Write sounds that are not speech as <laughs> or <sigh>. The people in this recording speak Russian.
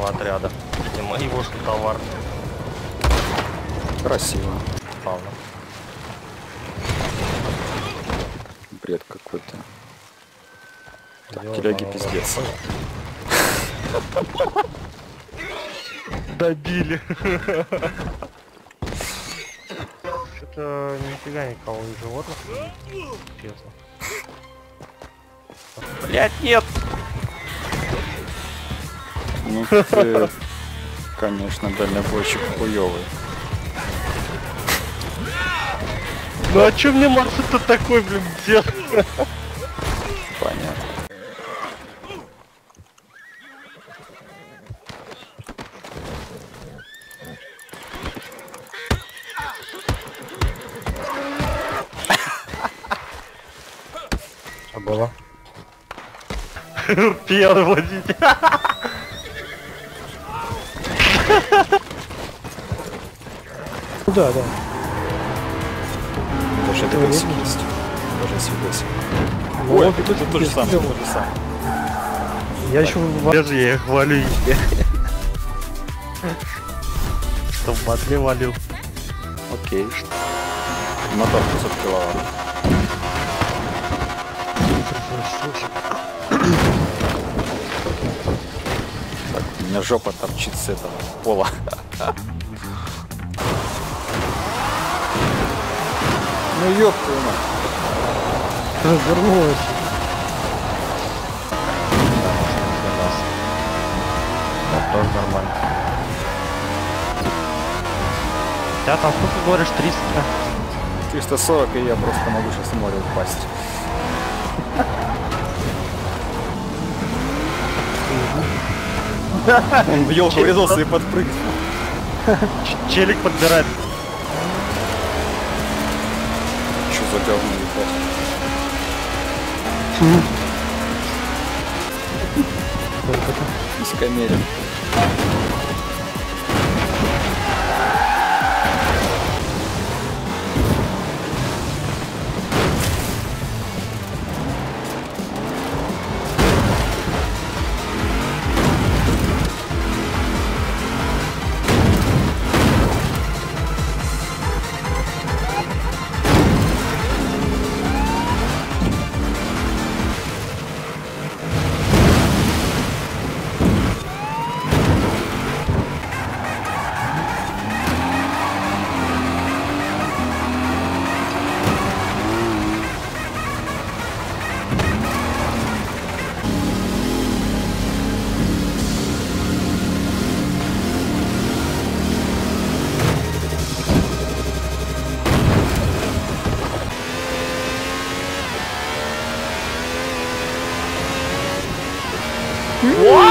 верхнего отряда. Видимо, его же товар Красиво. спавна. Бред какой-то. Так, Ёбаный теляги рот. пиздец. <laughs> Добили. Что-то нифига никого из животных. Честно. Блять, нет! Ну ты, конечно, дальнобойщик хуёвый. Ну а чё мне Марс-то такой, блин, делать? Понятно. А было? <laughs> Первый водитель. <laughs> Да, да. Даже это видосик есть. Даже видосик. Вот, Ой, это то же самое, то же самое. Я еще Даже я их валю везде. Чтоб в батле валил. Окей. Мотор 500 киловатт. Так, у меня жопа торчит с этого пола. Ну ёб твою мать. развернулась. Да, тоже нормально. Тебя там сколько говоришь, 300? 340, и я просто могу сейчас в море упасть. <laughs> Он в елку врезался и подпрыгнул. Челик подбирает. Затягнув їхав. Писька Hmm? What?